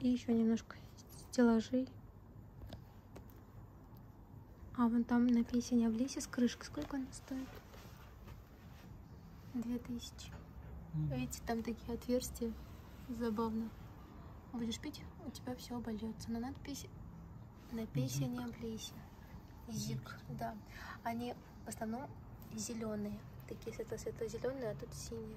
И еще немножко стеллажей. А вон там на песне в лесе с крышкой. Сколько она стоит? Две тысячи. Видите, там такие отверстия. Забавно. Будешь пить, у тебя все обольется. Но надпись на песне облейся. Зик, да. Они в основном зеленые. Такие светло-светло-зеленые, а тут синие.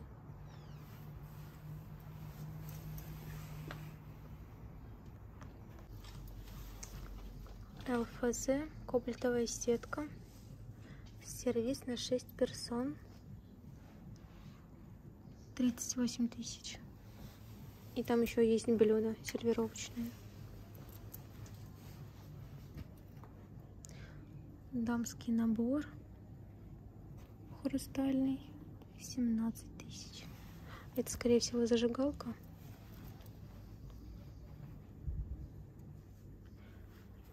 ЛФЗ, кобальтовая сетка, сервис на 6 персон, 38 тысяч. И там еще есть блюда сервировочные. Дамский набор хрустальный, 17 тысяч. Это, скорее всего, зажигалка.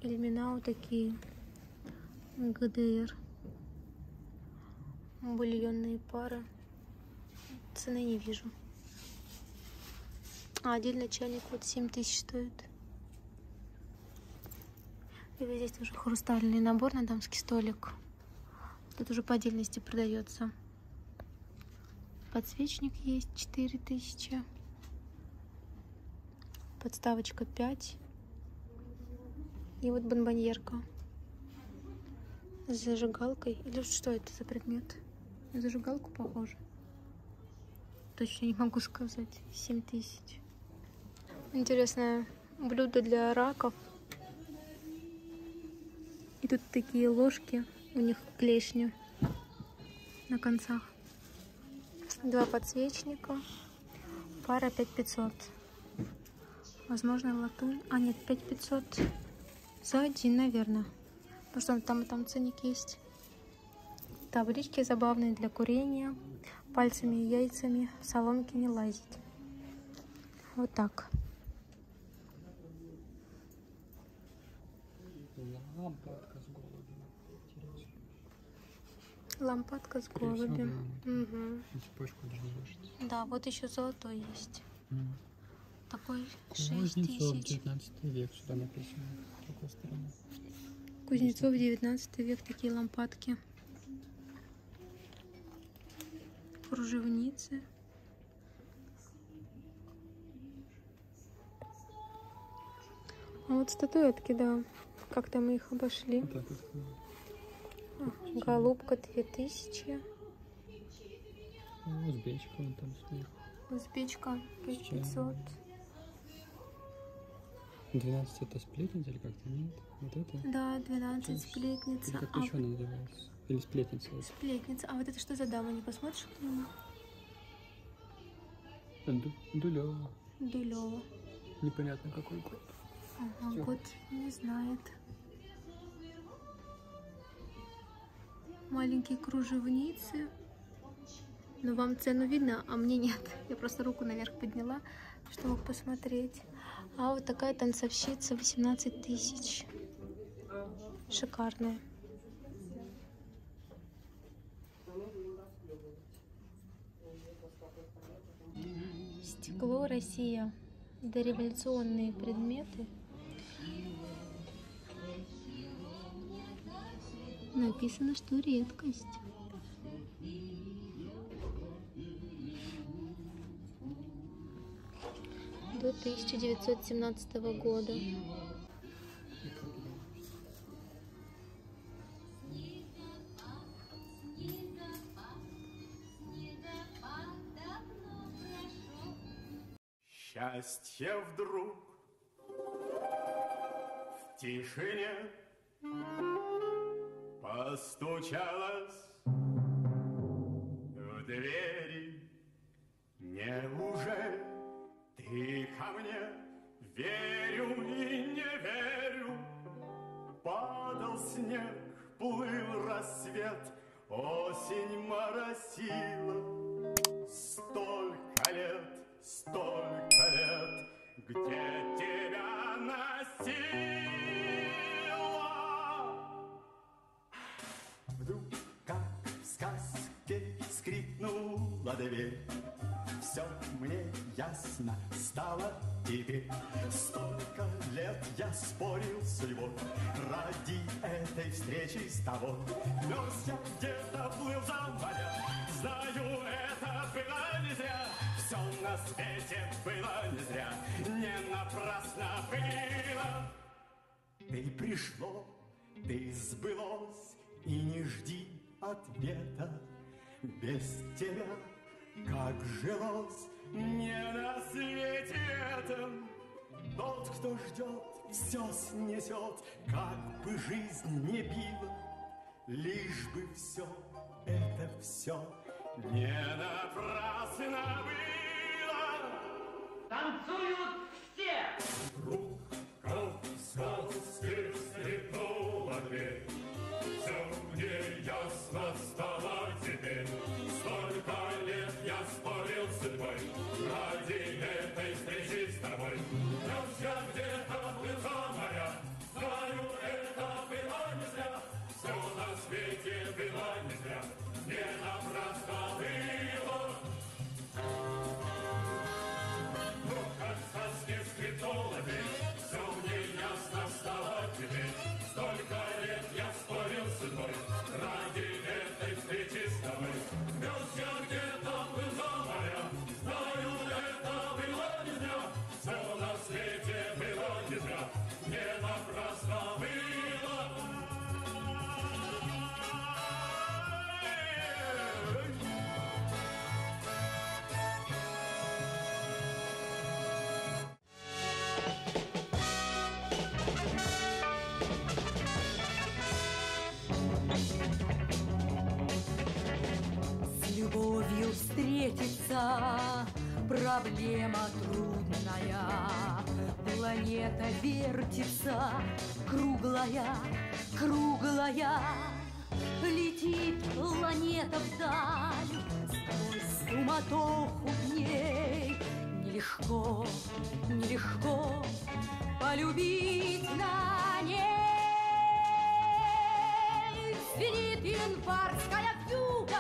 Вот такие. ГДР. Бульонные пары. Цены не вижу. А отдельно чайник вот 7 тысяч стоит. И вот здесь тоже хрустальный набор на дамский столик. Тут уже по отдельности продается. Подсвечник есть 4000. Подставочка 5. И вот бомбоньерка с зажигалкой. Или что это за предмет? На зажигалку похоже. Точно не могу сказать. 7 тысяч. Интересное блюдо для раков. И тут такие ложки. У них клешни на концах. Два подсвечника. Пара 5500. Возможно, латунь. А, нет, 5500. За один, наверное. Потому что там и там ценник есть. Таблички забавные для курения. Пальцами и яйцами в соломке не лазить. Вот так. Лампадка с голубем. Интересно. Лампадка с голубем. цепочку вешаться. Да, вот еще золотой есть. М. Такой 6 Кузнецов, тысяч. 19 век, сюда написано. Другой стороны. Кузнецов 19 век, такие лампадки. Кружевницы. А вот статуэтки, да. Как-то мы их обошли. Вот. А, Голубка 2000. Ну, Узбечка вон там сверху. Узбечка 5500. 12 это сплетница или как-то нет? Вот это? Да, 12 Или сплетница. как А еще она называется? Или сплетница? это? сплетница. А вот это что за дама? Не посмотришь к нему? Ду- Дулева. Дулева. Непонятно какой год. Ага, год не знает. Маленькие кружевницы. Ну, вам цену видно, а мне нет. Я просто руку наверх подняла, чтобы посмотреть. А вот такая танцовщица 18 тысяч. Шикарная. Стекло Россия. Дореволюционные предметы. Написано, что редкость. До 1917 года. Счастье вдруг в тишине постучалось ты ко мне верю и не верю? Падал снег, плыл рассвет, осень моросила. Столько лет, столько лет, где тебя носила. Вдруг, как в сказке, скрипнула дверь. Все мне ясно стало теперь. Столько лет я спорил с судьбой ради этой встречи с тобой. Мерз я где-то плыл за моря, знаю, это было не зря. Все на свете было не зря, не напрасно было. Ты пришло, ты сбылось, и не жди ответа. Без тебя, как жилось, не на свете этом. Тот, кто ждет, все снесет, как бы жизнь не била, Лишь бы все, это все не напрасно было. Танцуют все! Круг колскости скрипнула проблема трудная. Планета вертится, круглая, круглая. Летит планета вдаль, сквозь суматоху дней. Нелегко, нелегко полюбить на ней. Звенит январская вьюга,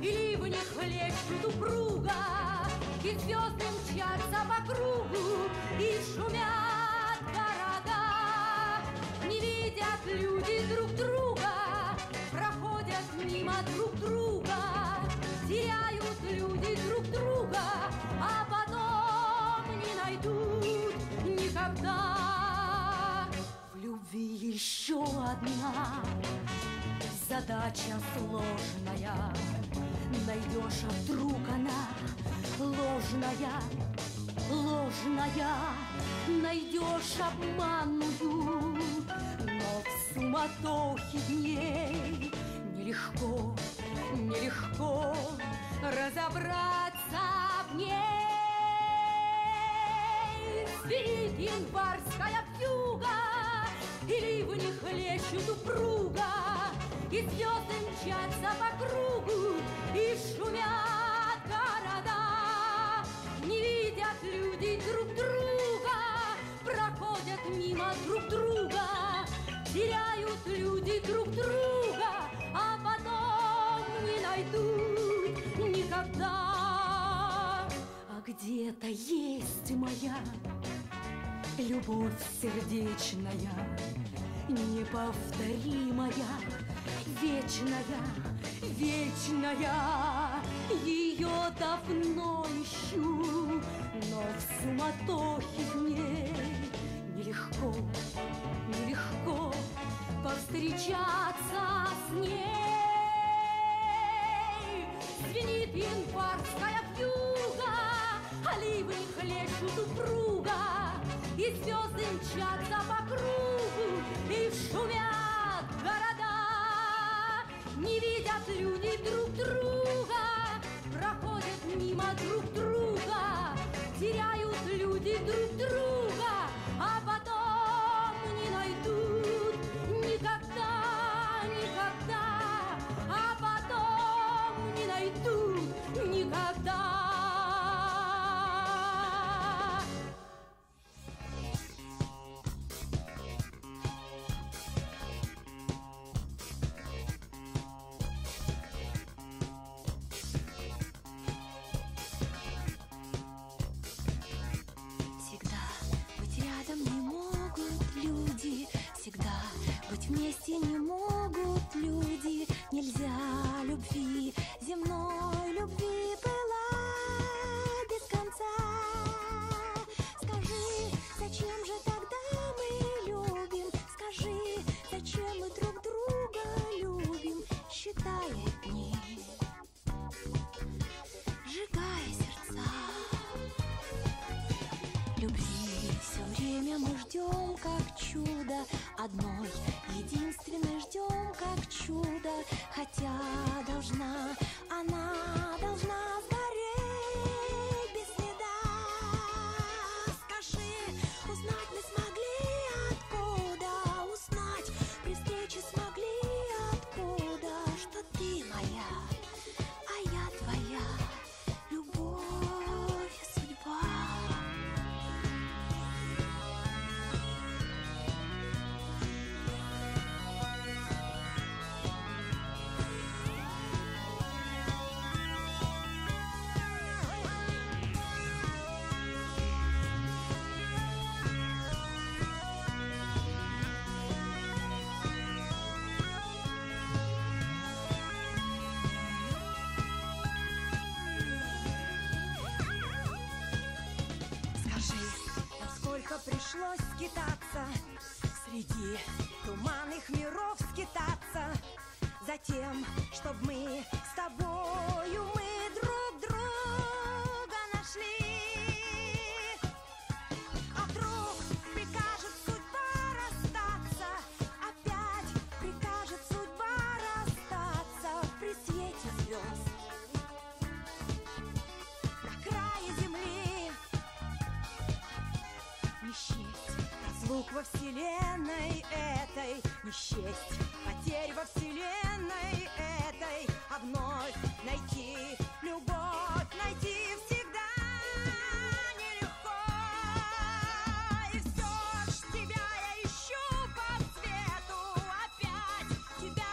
И ливни хлещут упруга, И звезды мчатся по кругу, И шумят города. Не видят люди друг друга, Проходят мимо друг друга, Теряют люди друг друга, А потом не найдут никогда. В любви еще одна Задача сложная, найдешь, а вдруг она ложная, ложная, найдешь обманную, но в суматохе дней нелегко, нелегко разобраться в ней. Звенит январская вьюга, и ливни хлещут упруга, и звезды мчатся по кругу, и шумят города. Не видят люди друг друга, проходят мимо друг друга, теряют люди друг друга, а потом не найдут никогда. А где-то есть моя любовь сердечная, неповторимая, вечная, вечная. Ее давно ищу, но в суматохе дней нелегко, нелегко повстречаться с ней. Звенит январская вьюга, ливни хлещут упруга, и звезды мчатся по кругу, и шумят. Не видят люди друг друга, проходят мимо друг друга, скитаться Среди туманных миров скитаться Затем, чтоб мы разлук во вселенной этой. Не счесть потерь во вселенной этой А вновь найти любовь, найти всегда нелегко. И все ж тебя я ищу по свету. Опять тебя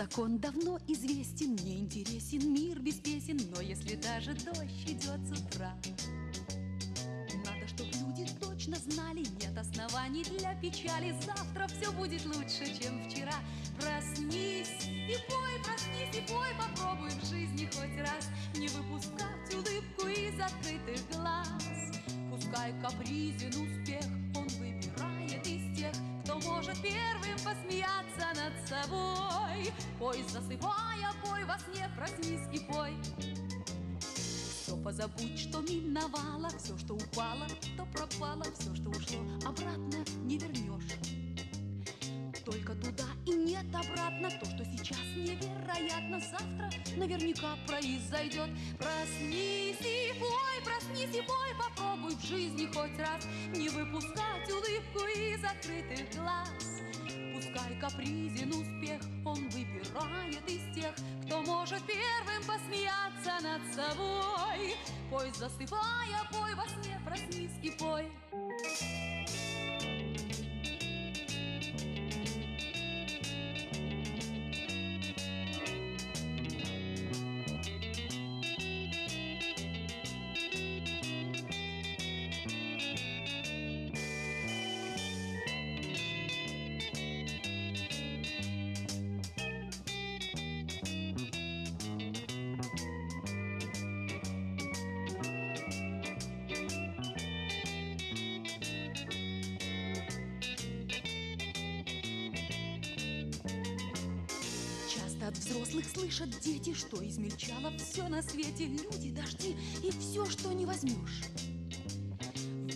закон давно известен, мне интересен мир без песен, но если даже дождь идет с утра, надо, чтобы люди точно знали, нет оснований для печали, завтра все будет лучше, чем вчера. Проснись и пой, проснись и пой, попробуй в жизни хоть раз не выпускать улыбку из открытых глаз. Пускай капризен успех, первым посмеяться над собой. Пой, засыпая, пой во сне, проснись и пой. Все позабудь, что миновало, все, что упало, то пропало, все, что ушло, обратно не вернешь. Обратно То, что сейчас невероятно Завтра наверняка произойдет Проснись и пой, проснись и пой Попробуй в жизни хоть раз Не выпускать улыбку из закрытых глаз Пускай капризен успех, он выбирает из тех, кто может первым посмеяться над собой. Пой, засыпая, пой во сне, проснись и пой. От взрослых слышат дети, что измельчало все на свете, люди, дожди и все, что не возьмешь.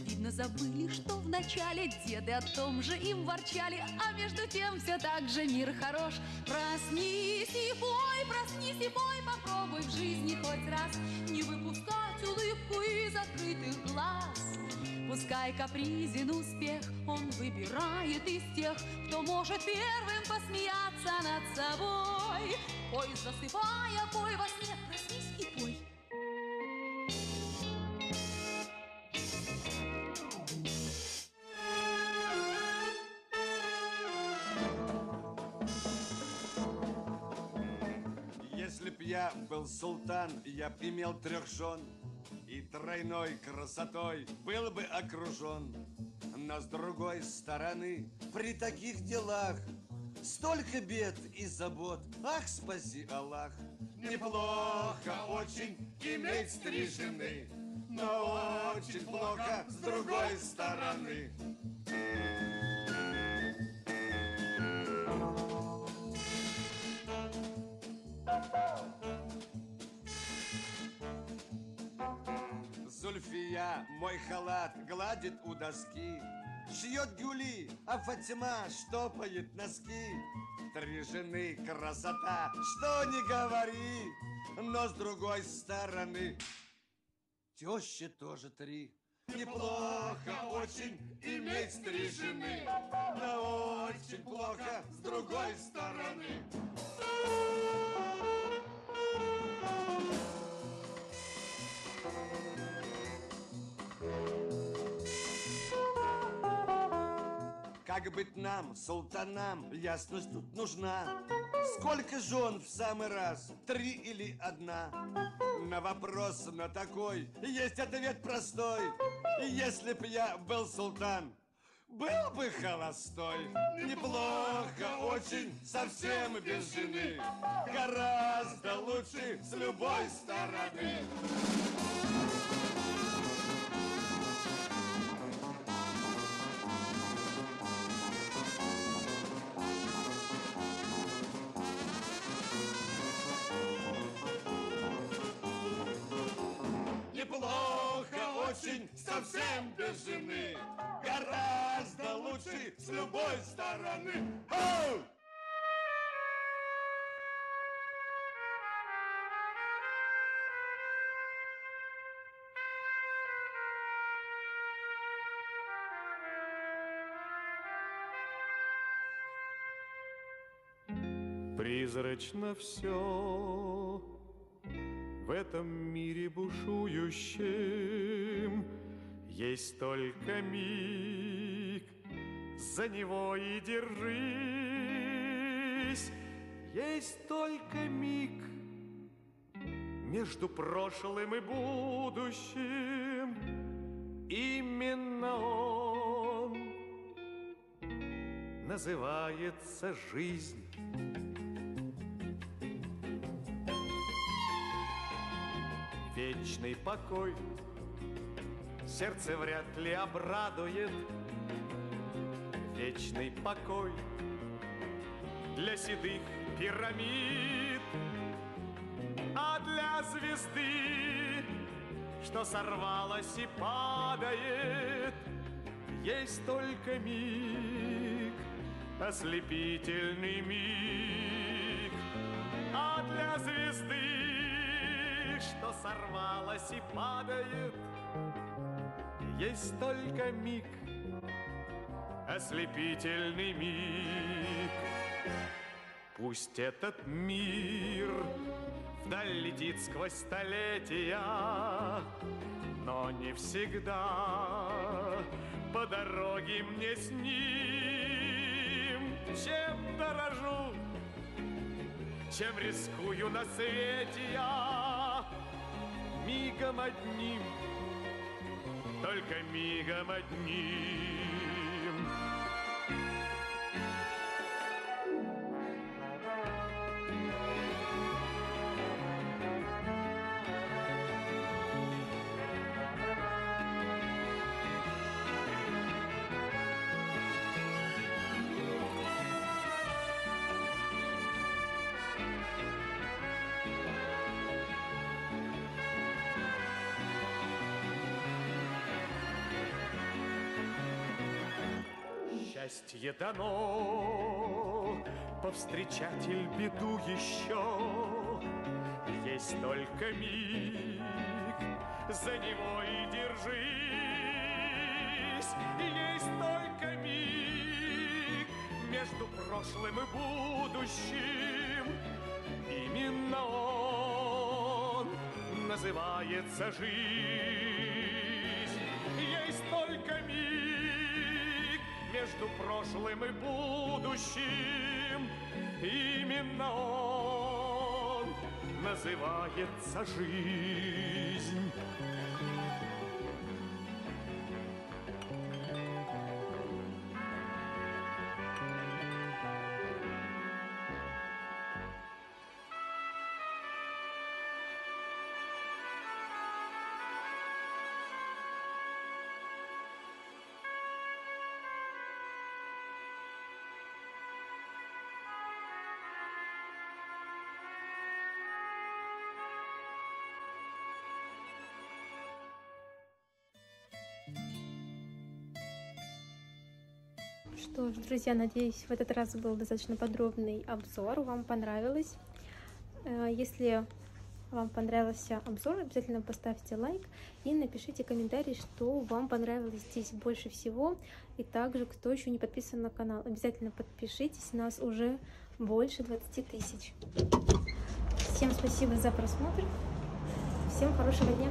Видно, забыли, что в начале деды о том же им ворчали, а между тем все так же мир хорош. Проснись и пой, проснись и пой, попробуй в жизни хоть раз не выпускать улыбку из открытых глаз. Пускай капризен успех, он выбирает из тех, кто может первым посмеяться над собой. Пой, засыпая, пой во сне, проснись и пой. Если б я был султан, я б имел трех жен И тройной красотой был бы окружен. Но с другой стороны, при таких делах Столько бед и забот, ах, спаси Аллах! Неплохо очень иметь три жены Но очень плохо с другой стороны Зульфия мой халат гладит у доски. Шьет гюли, а Фатима штопает носки. Три жены красота, что не говори Но с другой стороны. Тещи тоже три. Неплохо очень иметь три жены Но очень плохо с другой стороны Как быть нам, султанам, ясность тут нужна. Сколько жен в самый раз, три или одна? На вопрос на такой есть ответ простой. Если б я был султан, был бы холостой. Неплохо очень, совсем без жены. Гораздо лучше с любой стороны. Совсем без жены. Гораздо лучше с любой стороны. Оу! Призрачно все в этом мире бушующем Есть только миг, за него и держись. Есть только миг между прошлым и будущим. Именно он называется жизнь. Вечный покой Сердце вряд ли обрадует. Вечный покой Для седых пирамид. А для звезды Что сорвалась и падает Есть только миг ослепительный миг, а для звезды, что сорвалась и падает, есть только миг, ослепительный миг. Пусть этот мир вдаль летит сквозь столетия, но не всегда по дороге мне с ним. Чем дорожу, чем рискую на свете я, мигом одним, только мигом одним. Счастье дано, повстречатель беду еще. Есть только миг, за него и держись. Есть только миг между прошлым и будущим. Именно он называется жизнь. Между прошлым и будущим. Именно он называется жизнь. Что ж, друзья, надеюсь, в этот раз был достаточно подробный обзор, вам понравилось. Э, Если вам понравился обзор, обязательно поставьте лайк и напишите комментарий, что вам понравилось здесь больше всего. И также, кто еще не подписан на канал, обязательно подпишитесь, нас уже больше 20 тысяч. Всем спасибо за просмотр, всем хорошего дня!